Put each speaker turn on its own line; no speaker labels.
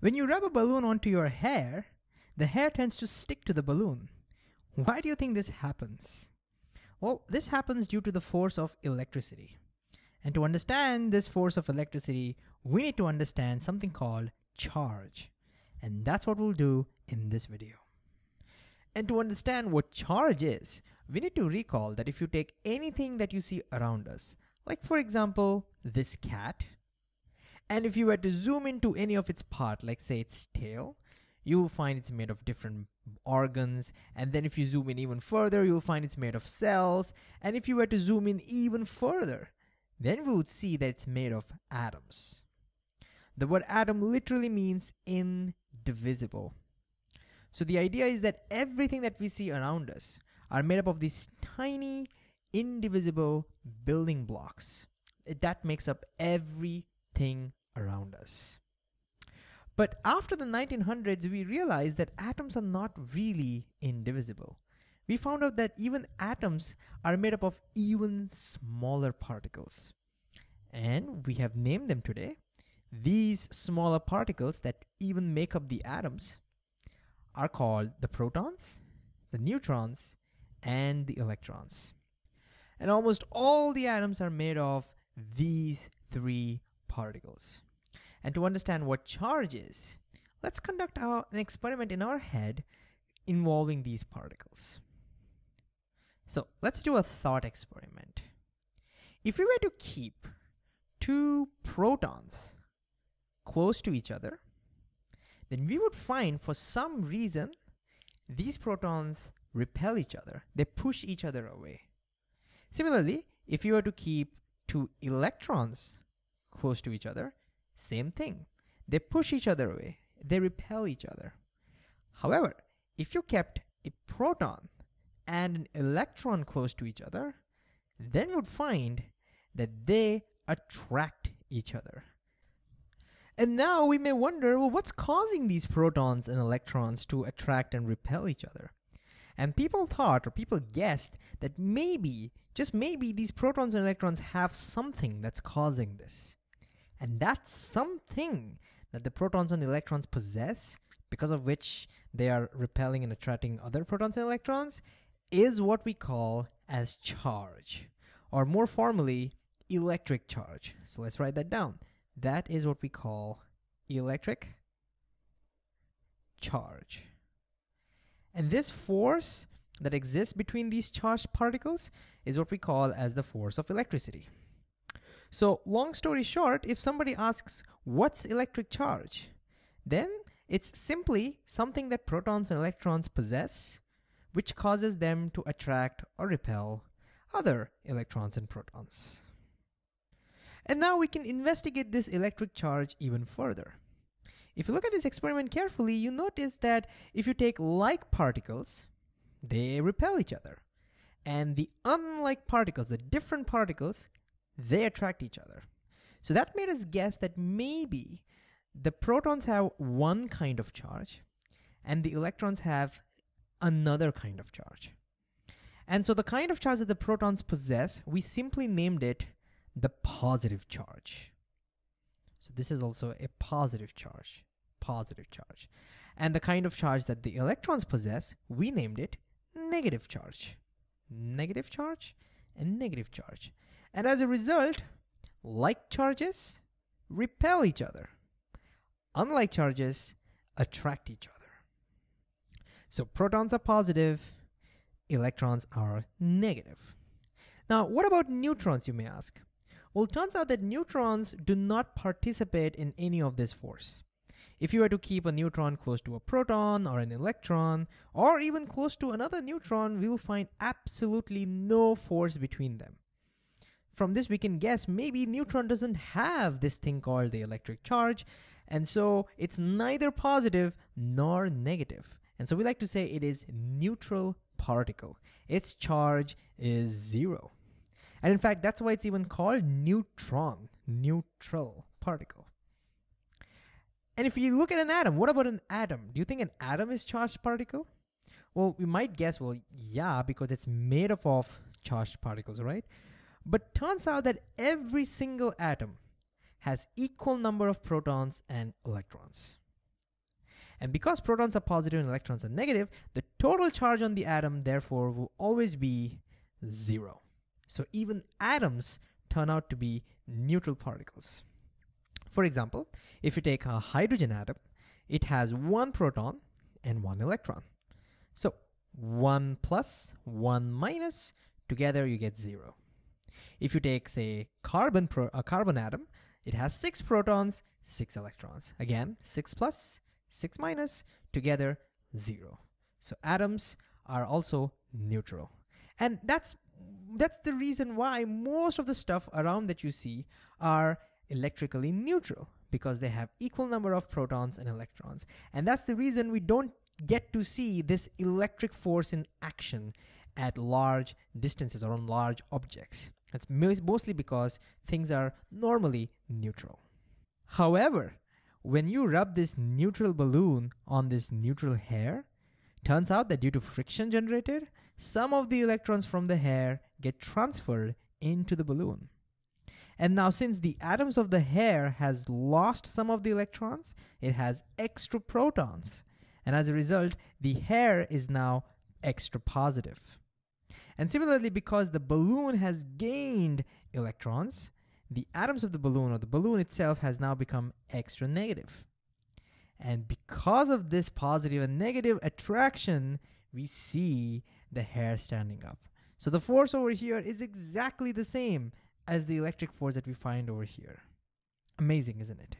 When you rub a balloon onto your hair, the hair tends to stick to the balloon. Why do you think this happens? Well, this happens due to the force of electricity. And to understand this force of electricity, we need to understand something called charge. And that's what we'll do in this video. And to understand what charge is, we need to recall that if you take anything that you see around us, like for example, this cat, and if you were to zoom into any of its part, like say its tail, you will find it's made of different organs. And then if you zoom in even further, you'll find it's made of cells. And if you were to zoom in even further, then we would see that it's made of atoms. The word atom literally means indivisible. So the idea is that everything that we see around us are made up of these tiny, indivisible building blocks. That makes up everything around us. But after the 1900s, we realized that atoms are not really indivisible. We found out that even atoms are made up of even smaller particles. And we have named them today. These smaller particles that even make up the atoms are called the protons, the neutrons, and the electrons. And almost all the atoms are made of these three particles. And to understand what charge is, let's conduct our, an experiment in our head involving these particles. So let's do a thought experiment. If we were to keep two protons close to each other, then we would find for some reason these protons repel each other. They push each other away. Similarly, if you were to keep two electrons close to each other, same thing. They push each other away. They repel each other. However, if you kept a proton and an electron close to each other, then you would find that they attract each other. And now we may wonder, well, what's causing these protons and electrons to attract and repel each other? And people thought, or people guessed, that maybe, just maybe, these protons and electrons have something that's causing this. And that's something that the protons and the electrons possess, because of which they are repelling and attracting other protons and electrons, is what we call as charge, or more formally, electric charge. So let's write that down. That is what we call electric charge. And this force that exists between these charged particles is what we call as the force of electricity. So long story short, if somebody asks, what's electric charge? Then it's simply something that protons and electrons possess, which causes them to attract or repel other electrons and protons. And now we can investigate this electric charge even further. If you look at this experiment carefully, you notice that if you take like particles, they repel each other. And the unlike particles, the different particles, they attract each other. So that made us guess that maybe the protons have one kind of charge and the electrons have another kind of charge. And so the kind of charge that the protons possess, we simply named it the positive charge. So this is also a positive charge, positive charge. And the kind of charge that the electrons possess, we named it negative charge. Negative charge and negative charge. And as a result, like charges repel each other. Unlike charges attract each other. So protons are positive, electrons are negative. Now, what about neutrons, you may ask? Well, it turns out that neutrons do not participate in any of this force. If you were to keep a neutron close to a proton or an electron, or even close to another neutron, we will find absolutely no force between them. From this, we can guess maybe neutron doesn't have this thing called the electric charge, and so it's neither positive nor negative. And so we like to say it is neutral particle. Its charge is zero. And in fact, that's why it's even called neutron, neutral particle. And if you look at an atom, what about an atom? Do you think an atom is charged particle? Well, we might guess, well, yeah, because it's made up of charged particles, right? But turns out that every single atom has equal number of protons and electrons. And because protons are positive and electrons are negative, the total charge on the atom therefore will always be zero. So even atoms turn out to be neutral particles. For example, if you take a hydrogen atom, it has one proton and one electron. So 1 plus, 1 minus, together you get 0. If you take, say, carbon a carbon atom, it has 6 protons, 6 electrons. Again, 6 plus, 6 minus, together 0. So atoms are also neutral. And that's that's the reason why most of the stuff around that you see are electrically neutral because they have equal number of protons and electrons. And that's the reason we don't get to see this electric force in action at large distances or on large objects. That's mostly because things are normally neutral. However, when you rub this neutral balloon on this neutral hair, turns out that due to friction generated, some of the electrons from the hair get transferred into the balloon. And now since the atoms of the hair has lost some of the electrons, it has extra protons. And as a result, the hair is now extra positive. And similarly, because the balloon has gained electrons, the atoms of the balloon or the balloon itself has now become extra negative. And because of this positive and negative attraction, we see the hair standing up. So the force over here is exactly the same as the electric force that we find over here. Amazing, isn't it?